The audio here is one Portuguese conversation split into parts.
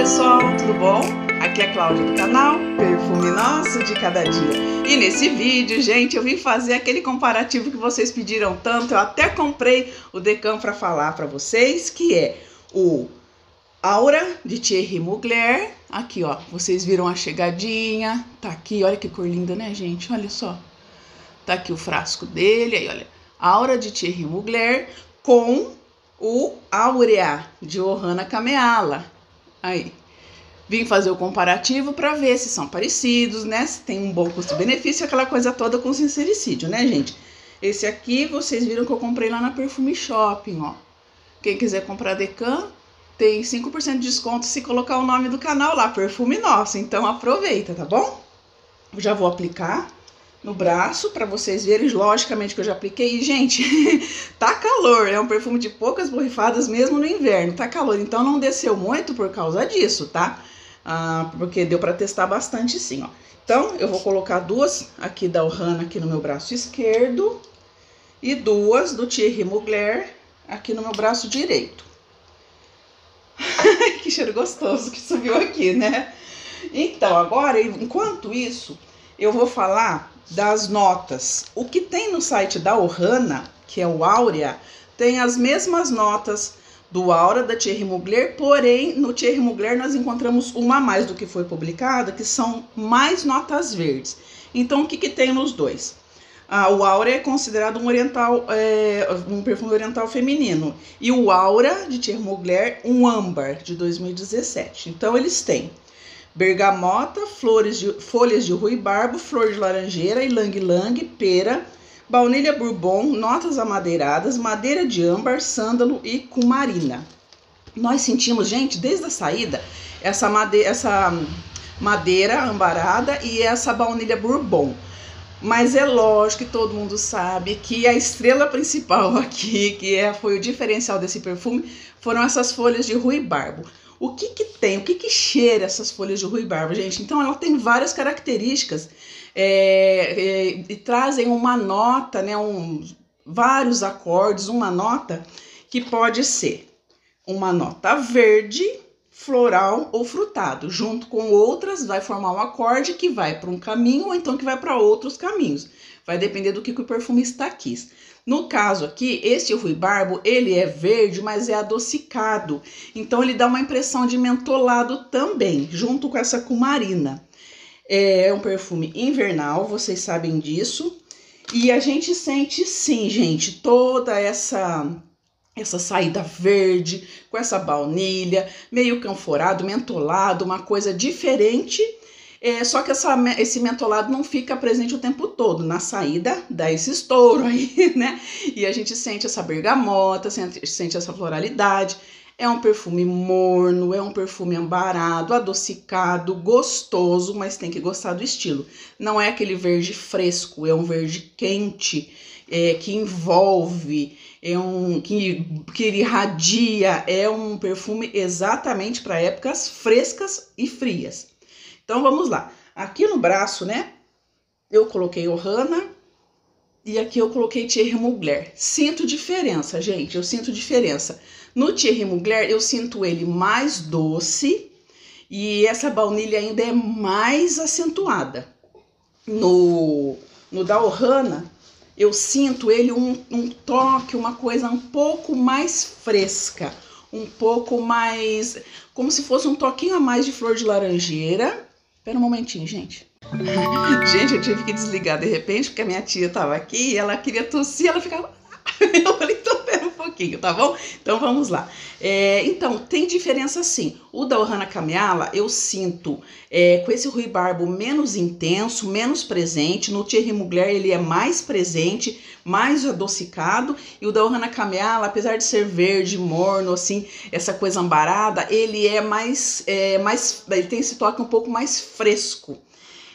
pessoal, tudo bom? Aqui é a Cláudia do canal Perfume Nosso de Cada Dia. E nesse vídeo, gente, eu vim fazer aquele comparativo que vocês pediram tanto. Eu até comprei o Decam para falar para vocês, que é o Aura de Thierry Mugler. Aqui, ó, vocês viram a chegadinha. Tá aqui, olha que cor linda, né, gente? Olha só. Tá aqui o frasco dele, aí, olha. Aura de Thierry Mugler com o Aurea de Ohana Kameala. Aí, vim fazer o comparativo para ver se são parecidos, né? Se tem um bom custo-benefício, aquela coisa toda com sincericídio, né, gente? Esse aqui vocês viram que eu comprei lá na Perfume Shopping, ó. Quem quiser comprar Decan, tem 5% de desconto se colocar o nome do canal lá, Perfume Nosso. Então aproveita, tá bom? Já vou aplicar no braço para vocês verem, logicamente que eu já apliquei. E, gente, tá calor, é um perfume de poucas borrifadas mesmo no inverno, tá calor, então não desceu muito por causa disso, tá? Ah, porque deu para testar bastante sim, ó. Então, eu vou colocar duas aqui da Ohana aqui no meu braço esquerdo e duas do Thierry Mugler aqui no meu braço direito. que cheiro gostoso que subiu aqui, né? Então, agora, enquanto isso, eu vou falar das notas. O que tem no site da Ohana, que é o Áurea, tem as mesmas notas do Aura da Thierry Mugler, porém no Thierry Mugler nós encontramos uma a mais do que foi publicada, que são mais notas verdes. Então o que, que tem nos dois? Ah, o Aura é considerado um oriental, é, um perfume oriental feminino e o Aura de Thierry Mugler um âmbar de 2017. Então eles têm bergamota, flores de, folhas de ruibarbo, flor de laranjeira, ilang-ilang, pera, baunilha bourbon, notas amadeiradas, madeira de âmbar, sândalo e cumarina. Nós sentimos, gente, desde a saída, essa madeira, essa madeira ambarada e essa baunilha bourbon. Mas é lógico que todo mundo sabe que a estrela principal aqui, que é, foi o diferencial desse perfume, foram essas folhas de ruibarbo. O que que tem? O que que cheira essas folhas de ruibarbo, gente? Então, ela tem várias características é, é, e trazem uma nota, né? Um, vários acordes, uma nota que pode ser uma nota verde, floral ou frutado. Junto com outras, vai formar um acorde que vai para um caminho ou então que vai para outros caminhos. Vai depender do que, que o perfumista quis. No caso aqui, esse ruibarbo, ele é verde, mas é adocicado. Então, ele dá uma impressão de mentolado também, junto com essa cumarina. É um perfume invernal, vocês sabem disso. E a gente sente sim, gente, toda essa essa saída verde, com essa baunilha, meio canforado, mentolado, uma coisa diferente é, só que essa, esse mentolado não fica presente o tempo todo. Na saída dá esse estouro aí, né? E a gente sente essa bergamota, sente, sente essa floralidade. É um perfume morno, é um perfume ambarado, adocicado, gostoso, mas tem que gostar do estilo. Não é aquele verde fresco, é um verde quente, é, que envolve, é um que, que irradia, é um perfume exatamente para épocas frescas e frias. Então vamos lá. Aqui no braço, né? Eu coloquei Ohana e aqui eu coloquei Thierry Mugler. Sinto diferença, gente. Eu sinto diferença. No Thierry Mugler eu sinto ele mais doce e essa baunilha ainda é mais acentuada. No, no da Ohana eu sinto ele um, um toque, uma coisa um pouco mais fresca, um pouco mais. como se fosse um toquinho a mais de flor de laranjeira Espera um momentinho, gente. gente, eu tive que desligar de repente, porque a minha tia tava aqui e ela queria tossir, ela ficava. eu falei, pera um pouquinho, tá bom? Então vamos lá. É, então, tem diferença sim. O da Ohana Kameala, eu sinto é, com esse ruibarbo menos intenso, menos presente. No Thierry Mugler, ele é mais presente, mais adocicado. E o da Ohana Kameala, apesar de ser verde, morno, assim, essa coisa ambarada, ele é mais, é, mais ele tem esse toque um pouco mais fresco.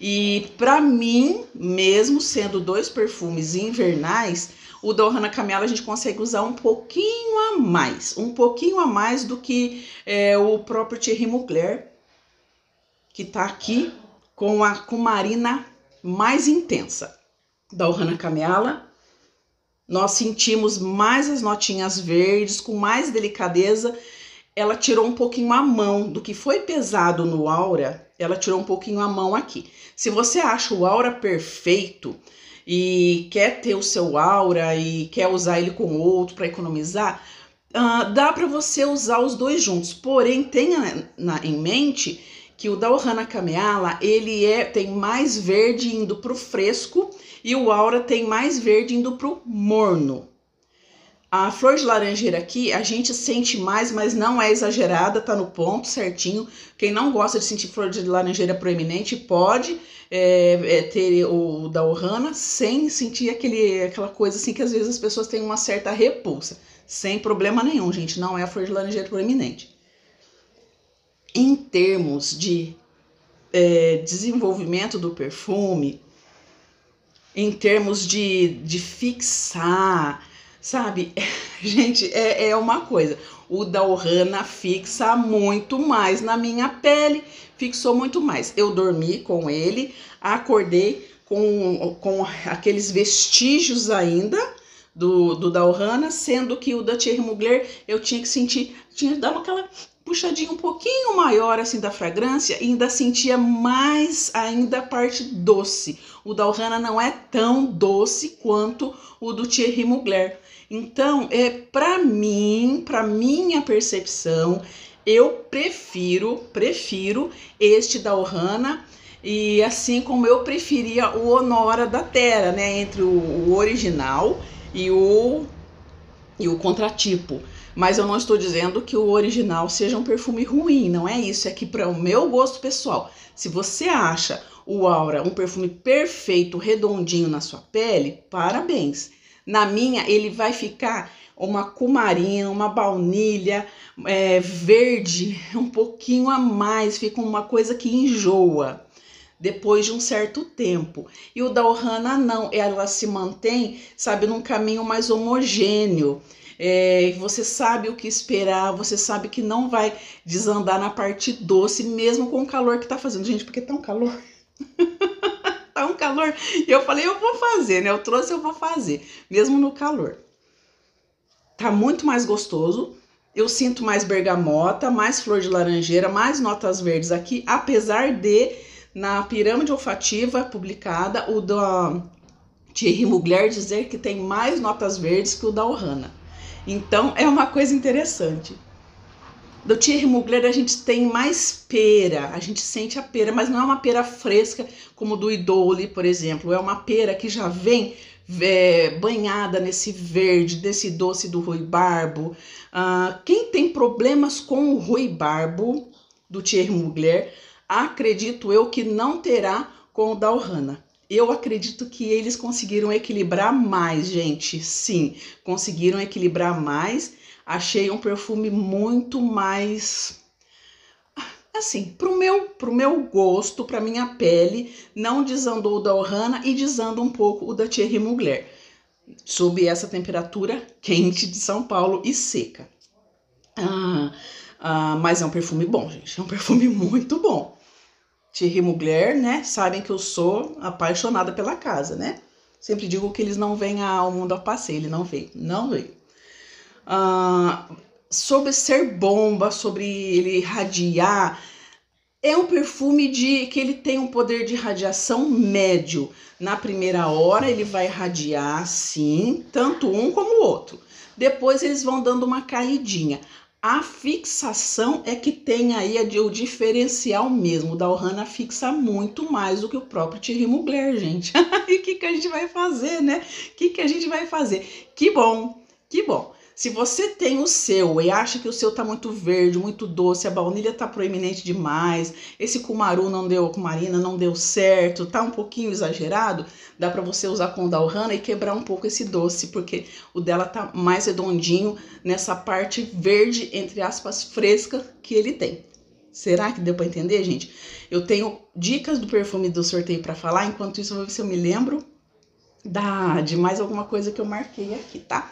E para mim, mesmo sendo dois perfumes invernais, o da Ohana Camela a gente consegue usar um pouquinho a mais, um pouquinho a mais do que é, o próprio Thierry Mugler, que tá aqui com a com marina mais intensa. Da Ohana Camela, nós sentimos mais as notinhas verdes, com mais delicadeza. ela tirou um pouquinho a mão do que foi pesado no Aura, ela tirou um pouquinho a mão aqui. Se você acha o Aura perfeito e quer ter o seu Aura e quer usar ele com outro para economizar, uh, dá para você usar os dois juntos. Porém, tenha na, em mente que o da Ohana Kameala, ele é tem mais verde indo pro fresco e o Aura tem mais verde indo pro morno. A flor de laranjeira aqui, a gente sente mais, mas não é exagerada, tá no ponto certinho. Quem não gosta de sentir flor de laranjeira proeminente pode é, é, ter o da Ohana sem sentir aquele, aquela coisa assim que às vezes as pessoas têm uma certa repulsa. Sem problema nenhum, gente, não é a flor de laranjeira proeminente. Em termos de é, desenvolvimento do perfume, em termos de, de fixar Sabe, gente, é, é uma coisa. O da Ohana fixa muito mais na minha pele, fixou muito mais. Eu dormi com ele, acordei com, com aqueles vestígios ainda do, do da Ohana, sendo que o da Thierry Mugler eu tinha que sentir, tinha dado aquela puxadinha um pouquinho maior assim da fragrância e ainda sentia mais ainda a parte doce. O da Ohana não é tão doce quanto o do Thierry Mugler. Então, é para mim, para minha percepção, eu prefiro, prefiro este da Ohana e assim como eu preferia o Honora da Terra, né, entre o, o original e o e o contratipo. Mas eu não estou dizendo que o original seja um perfume ruim, não é isso, é que para o meu gosto pessoal, se você acha o Aura um perfume perfeito, redondinho na sua pele, parabéns. Na minha, ele vai ficar uma cumarina, uma baunilha é, verde, um pouquinho a mais, fica uma coisa que enjoa depois de um certo tempo. E o da Ohana não, ela se mantém, sabe, num caminho mais homogêneo. É, você sabe o que esperar, você sabe que não vai desandar na parte doce, mesmo com o calor que tá fazendo. Gente, porque tá um calor. tá um calor. E eu falei, eu vou fazer, né? Eu trouxe, eu vou fazer, mesmo no calor. Tá muito mais gostoso. Eu sinto mais bergamota, mais flor de laranjeira, mais notas verdes aqui, apesar de na pirâmide olfativa publicada o da Thierry Mugler dizer que tem mais notas verdes que o da Ohana. Então é uma coisa interessante. Do Thierry Mugler a gente tem mais pera, a gente sente a pera, mas não é uma pera fresca como do Idole, por exemplo. É uma pera que já vem é, banhada nesse verde, nesse doce do ruibarbo. Ah, quem tem problemas com o ruibarbo do Thierry Mugler, acredito eu que não terá com o da Ohana. Eu acredito que eles conseguiram equilibrar mais, gente. Sim, conseguiram equilibrar mais achei um perfume muito mais assim, pro meu, pro meu gosto, pra minha pele, não desandou o da Ohana e desanda um pouco o da Thierry Mugler, sob essa temperatura quente de São Paulo e seca. Ah, ah, mas é um perfume bom, gente, é um perfume muito bom. Thierry Mugler, né, sabem que eu sou apaixonada pela casa, né? Sempre digo que eles não vêm ao mundo a passeio, ele não veio, não veio uh, sobre ser bomba, sobre ele irradiar. É um perfume de que ele tem um poder de radiação médio. Na primeira hora ele vai irradiar sim, tanto um como o outro. Depois eles vão dando uma caidinha. A fixação é que tem aí o diferencial mesmo. O da Ohana fixa muito mais do que o próprio Thierry Mugler, gente. e o que, que a gente vai fazer, né? O que, que a gente vai fazer? Que bom, que bom. Se você tem o seu e acha que o seu tá muito verde, muito doce, a baunilha tá proeminente demais, esse cumaru não deu, cumarina não deu certo, tá um pouquinho exagerado, dá para você usar com o da Ohana e quebrar um pouco esse doce, porque o dela tá mais redondinho nessa parte verde, entre aspas, fresca que ele tem. Será que deu para entender, gente? Eu tenho dicas do perfume do sorteio para falar, enquanto isso eu vou ver se eu me lembro da, de mais alguma coisa que eu marquei aqui, tá?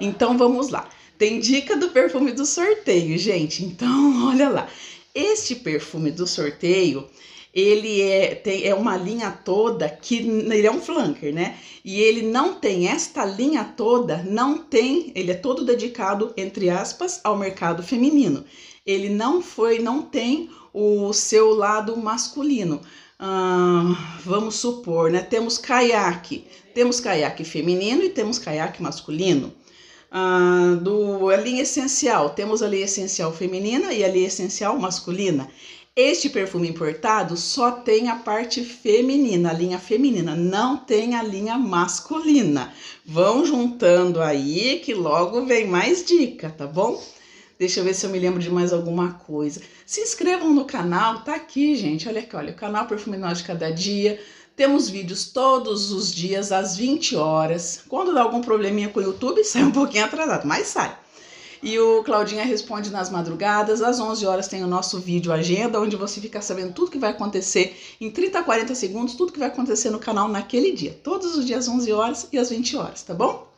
Então vamos lá. Tem dica do perfume do sorteio, gente. Então, olha lá. Este perfume do sorteio, ele é, tem, é uma linha toda que ele é um flanker, né? E ele não tem esta linha toda, não tem, ele é todo dedicado entre aspas ao mercado feminino. Ele não foi, não tem o seu lado masculino. Ah, vamos supor, né? Temos caiaque, temos caiaque feminino e temos caiaque masculino. Ah, do a linha essencial, temos a linha essencial feminina e a linha essencial masculina. Este perfume importado só tem a parte feminina, a linha feminina, não tem a linha masculina. Vão juntando aí que logo vem mais dica, tá bom? Deixa eu ver se eu me lembro de mais alguma coisa. Se inscrevam no canal, tá aqui, gente. Olha aqui, olha, o canal Perfume de Cada Dia. Temos vídeos todos os dias às 20 horas. Quando dá algum probleminha com o YouTube, sai um pouquinho atrasado, mas sai. E o Claudinha responde nas madrugadas. Às 11 horas tem o nosso vídeo agenda, onde você fica sabendo tudo que vai acontecer em 30 a 40 segundos, tudo que vai acontecer no canal naquele dia. Todos os dias, 11 horas e às 20 horas, tá bom?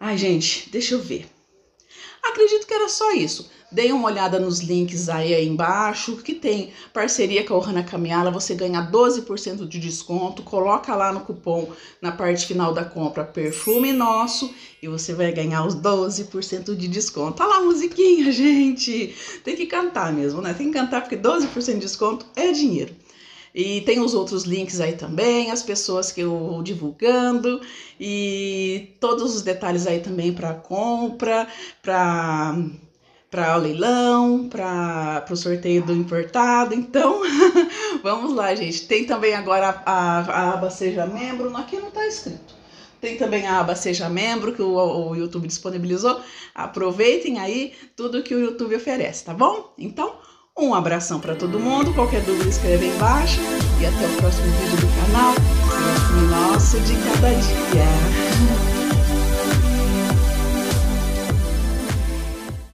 Ai, gente, deixa eu ver. Acredito que era só isso. Deem uma olhada nos links aí, aí embaixo, que tem parceria com a Ohana Camiala, você ganha 12% de desconto, coloca lá no cupom, na parte final da compra, perfume nosso, e você vai ganhar os 12% de desconto. Tá lá a musiquinha, gente! Tem que cantar mesmo, né? Tem que cantar porque 12% de desconto é dinheiro. E tem os outros links aí também, as pessoas que eu vou divulgando e todos os detalhes aí também para compra, para para o leilão, para o sorteio do importado. Então, vamos lá, gente. Tem também agora a, a, a aba Seja Membro, aqui não está escrito. Tem também a aba Seja Membro, que o, o YouTube disponibilizou. Aproveitem aí tudo que o YouTube oferece, tá bom? Então, um abração para todo mundo. Qualquer dúvida, escreva embaixo. E até o próximo vídeo do canal. Nosso de cada dia.